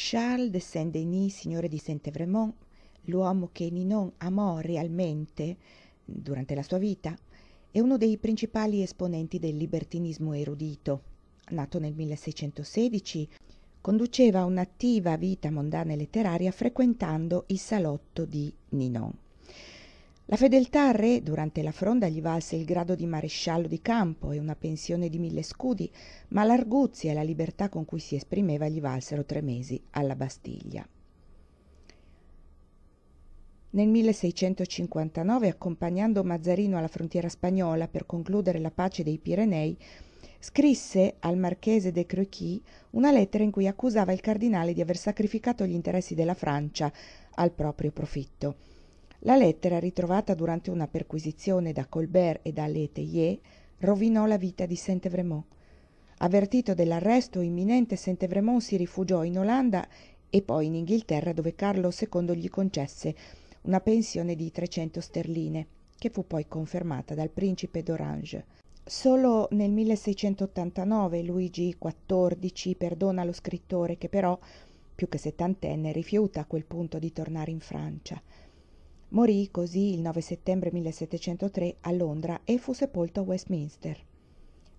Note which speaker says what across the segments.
Speaker 1: Charles de Saint-Denis, signore di Saint-Evremont, l'uomo che Ninon amò realmente durante la sua vita, è uno dei principali esponenti del libertinismo erudito. Nato nel 1616, conduceva un'attiva vita mondana e letteraria frequentando il salotto di Ninon. La fedeltà al re durante la fronda gli valse il grado di maresciallo di campo e una pensione di mille scudi, ma l'arguzia e la libertà con cui si esprimeva gli valsero tre mesi alla Bastiglia. Nel 1659, accompagnando Mazzarino alla frontiera spagnola per concludere la pace dei Pirenei, scrisse al marchese de Crequy una lettera in cui accusava il cardinale di aver sacrificato gli interessi della Francia al proprio profitto la lettera, ritrovata durante una perquisizione da Colbert e da Letellier, rovinò la vita di Saint-Evremont. Avvertito dell'arresto imminente, Saint-Evremont si rifugiò in Olanda e poi in Inghilterra, dove Carlo II gli concesse una pensione di 300 sterline, che fu poi confermata dal principe d'Orange. Solo nel 1689 Luigi XIV perdona lo scrittore che però, più che settantenne, rifiuta a quel punto di tornare in Francia. Morì così il 9 settembre 1703 a Londra e fu sepolto a Westminster.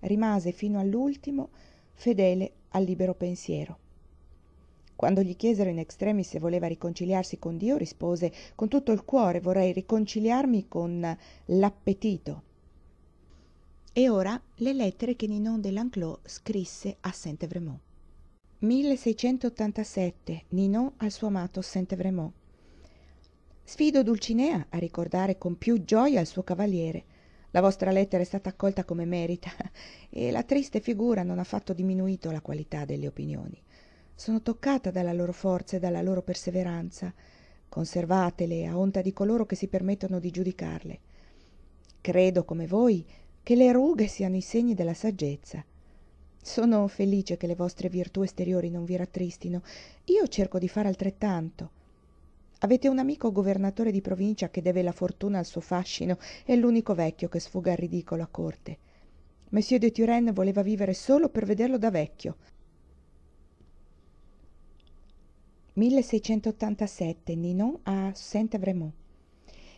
Speaker 1: Rimase fino all'ultimo fedele al libero pensiero. Quando gli chiesero in extremis se voleva riconciliarsi con Dio, rispose con tutto il cuore vorrei riconciliarmi con l'appetito. E ora le lettere che Ninon de L'Enclos scrisse a Saint-Evremont. 1687 Ninon al suo amato Saint-Evremont. Sfido Dulcinea a ricordare con più gioia il suo cavaliere. La vostra lettera è stata accolta come merita e la triste figura non ha affatto diminuito la qualità delle opinioni. Sono toccata dalla loro forza e dalla loro perseveranza. Conservatele a onta di coloro che si permettono di giudicarle. Credo, come voi, che le rughe siano i segni della saggezza. Sono felice che le vostre virtù esteriori non vi rattristino. Io cerco di fare altrettanto. Avete un amico governatore di provincia che deve la fortuna al suo fascino e l'unico vecchio che sfuga al ridicolo a corte. Monsieur de Turenne voleva vivere solo per vederlo da vecchio. 1687 Ninon a Saint-Evremont.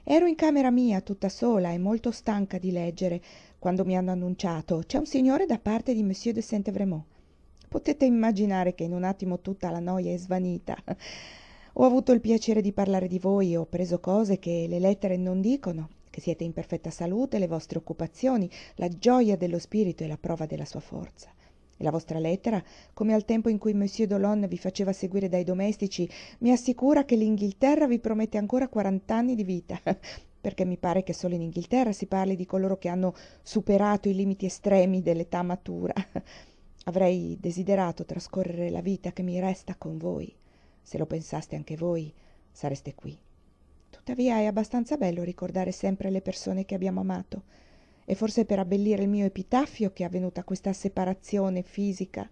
Speaker 1: Ero in camera mia tutta sola e molto stanca di leggere quando mi hanno annunciato c'è un signore da parte di Monsieur de Saint-Evremont. Potete immaginare che in un attimo tutta la noia è svanita. Ho avuto il piacere di parlare di voi e ho preso cose che le lettere non dicono, che siete in perfetta salute, le vostre occupazioni, la gioia dello spirito e la prova della sua forza. E la vostra lettera, come al tempo in cui Monsieur Dolon vi faceva seguire dai domestici, mi assicura che l'Inghilterra vi promette ancora quarant'anni di vita, perché mi pare che solo in Inghilterra si parli di coloro che hanno superato i limiti estremi dell'età matura. Avrei desiderato trascorrere la vita che mi resta con voi. Se lo pensaste anche voi, sareste qui. Tuttavia è abbastanza bello ricordare sempre le persone che abbiamo amato. E forse per abbellire il mio epitaffio che è avvenuta questa separazione fisica.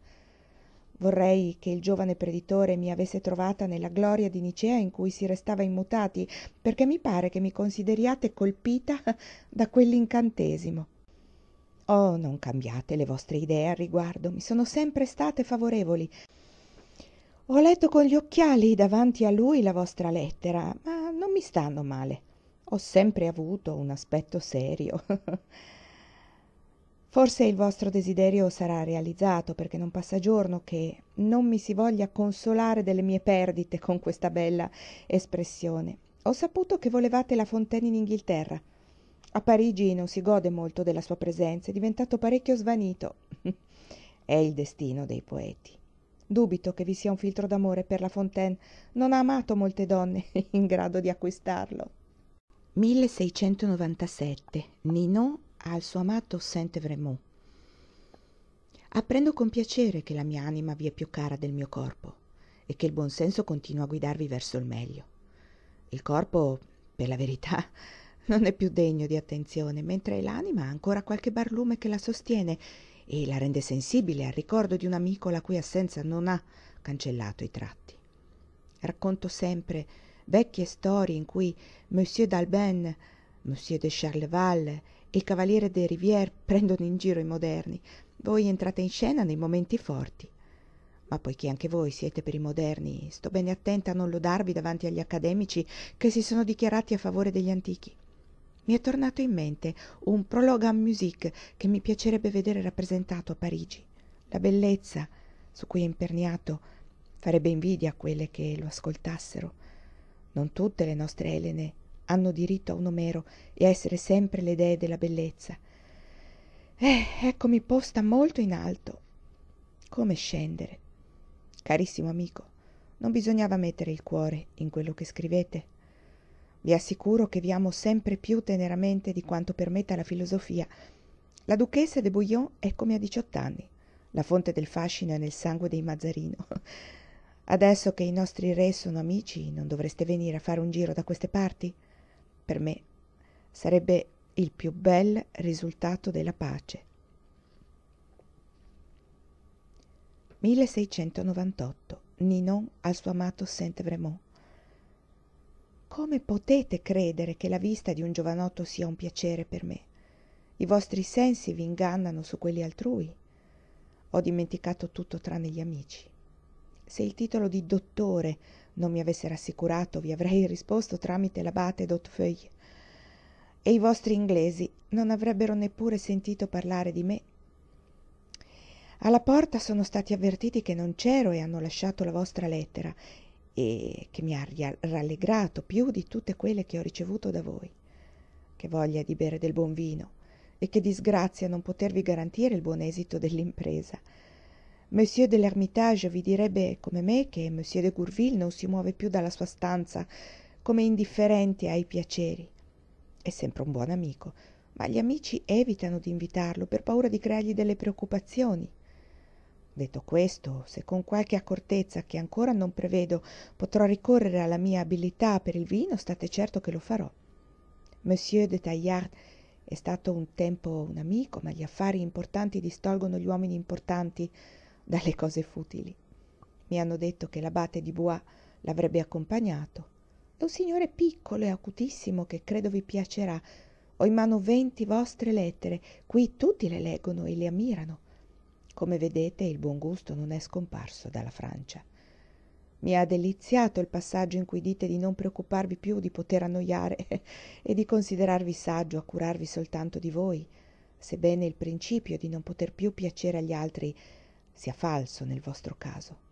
Speaker 1: Vorrei che il giovane preditore mi avesse trovata nella gloria di Nicea in cui si restava immutati, perché mi pare che mi consideriate colpita da quell'incantesimo. Oh, non cambiate le vostre idee al riguardo, mi sono sempre state favorevoli ho letto con gli occhiali davanti a lui la vostra lettera, ma non mi stanno male. Ho sempre avuto un aspetto serio. Forse il vostro desiderio sarà realizzato, perché non passa giorno che non mi si voglia consolare delle mie perdite con questa bella espressione. Ho saputo che volevate la Fontaine in Inghilterra. A Parigi non si gode molto della sua presenza, è diventato parecchio svanito. è il destino dei poeti. Dubito che vi sia un filtro d'amore per la Fontaine. Non ha amato molte donne in grado di acquistarlo. 1697. Ninon al suo amato Saint-Evremont. Apprendo con piacere che la mia anima vi è più cara del mio corpo e che il buon senso continua a guidarvi verso il meglio. Il corpo, per la verità, non è più degno di attenzione, mentre l'anima ha ancora qualche barlume che la sostiene e la rende sensibile al ricordo di un amico la cui assenza non ha cancellato i tratti. Racconto sempre vecchie storie in cui Monsieur d'Alben, Monsieur de Charleval e il Cavaliere de Rivière prendono in giro i moderni. Voi entrate in scena nei momenti forti. ma poiché anche voi siete per i moderni, sto bene attenta a non lodarvi davanti agli accademici che si sono dichiarati a favore degli antichi. Mi è tornato in mente un prologue en musique che mi piacerebbe vedere rappresentato a Parigi. La bellezza su cui è imperniato farebbe invidia a quelle che lo ascoltassero. Non tutte le nostre Elene hanno diritto a un Omero e a essere sempre le dee della bellezza. Eh, eccomi posta molto in alto. Come scendere? Carissimo amico, non bisognava mettere il cuore in quello che scrivete. Vi assicuro che vi amo sempre più teneramente di quanto permetta la filosofia. La duchessa de Bouillon è come a diciotto anni. La fonte del fascino è nel sangue dei Mazzarino. Adesso che i nostri re sono amici, non dovreste venire a fare un giro da queste parti? Per me sarebbe il più bel risultato della pace. 1698. Ninon al suo amato Saint-Vremont. Come potete credere che la vista di un giovanotto sia un piacere per me? I vostri sensi vi ingannano su quelli altrui. Ho dimenticato tutto tranne gli amici. Se il titolo di dottore non mi avesse rassicurato, vi avrei risposto tramite l'abate d'Hautefeuille. E i vostri inglesi non avrebbero neppure sentito parlare di me alla porta sono stati avvertiti che non c'ero e hanno lasciato la vostra lettera e che mi ha rallegrato più di tutte quelle che ho ricevuto da voi. Che voglia di bere del buon vino e che disgrazia non potervi garantire il buon esito dell'impresa. Monsieur de l'Ermitage vi direbbe come me che Monsieur de Gourville non si muove più dalla sua stanza come indifferente ai piaceri. È sempre un buon amico, ma gli amici evitano di invitarlo per paura di creargli delle preoccupazioni. Detto questo, se con qualche accortezza che ancora non prevedo potrò ricorrere alla mia abilità per il vino, state certo che lo farò. Monsieur de Taillard è stato un tempo un amico, ma gli affari importanti distolgono gli uomini importanti dalle cose futili. Mi hanno detto che l'abate di Bois l'avrebbe accompagnato. È un signore piccolo e acutissimo che credo vi piacerà. Ho in mano venti vostre lettere, qui tutti le leggono e le ammirano. Come vedete il buon gusto non è scomparso dalla Francia. Mi ha deliziato il passaggio in cui dite di non preoccuparvi più di poter annoiare e di considerarvi saggio a curarvi soltanto di voi, sebbene il principio di non poter più piacere agli altri sia falso nel vostro caso.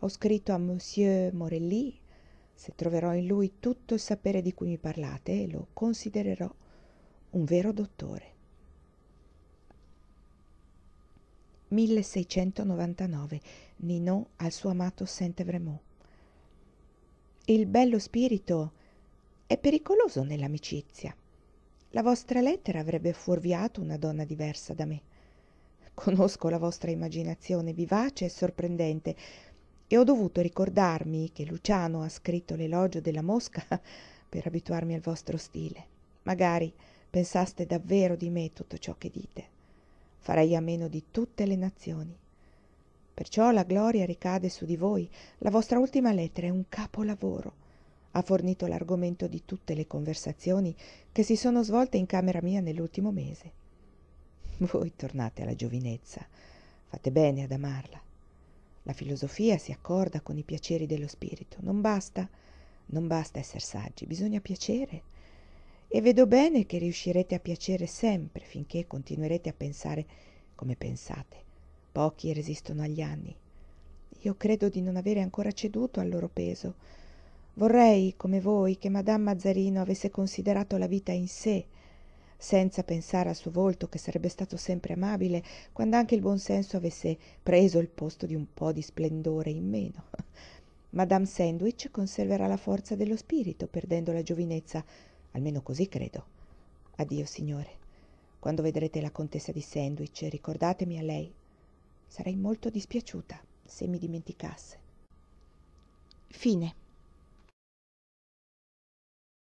Speaker 1: Ho scritto a Monsieur Morelli, se troverò in lui tutto il sapere di cui mi parlate, lo considererò un vero dottore. 1699 Ninon al suo amato Saint-Vremont. Il bello spirito è pericoloso nell'amicizia. La vostra lettera avrebbe fuorviato una donna diversa da me. Conosco la vostra immaginazione vivace e sorprendente e ho dovuto ricordarmi che Luciano ha scritto l'elogio della mosca per abituarmi al vostro stile. Magari pensaste davvero di me tutto ciò che dite farei a meno di tutte le nazioni. Perciò la gloria ricade su di voi. La vostra ultima lettera è un capolavoro. Ha fornito l'argomento di tutte le conversazioni che si sono svolte in camera mia nell'ultimo mese. Voi tornate alla giovinezza. Fate bene ad amarla. La filosofia si accorda con i piaceri dello spirito. Non basta, non basta essere saggi, bisogna piacere e vedo bene che riuscirete a piacere sempre finché continuerete a pensare come pensate. Pochi resistono agli anni. Io credo di non avere ancora ceduto al loro peso. Vorrei, come voi, che Madame Mazzarino avesse considerato la vita in sé, senza pensare al suo volto che sarebbe stato sempre amabile, quando anche il buon senso avesse preso il posto di un po' di splendore in meno. Madame Sandwich conserverà la forza dello spirito, perdendo la giovinezza, almeno così credo. Addio, signore. Quando vedrete la contessa di Sandwich, ricordatemi a lei. Sarei molto dispiaciuta se mi dimenticasse. Fine.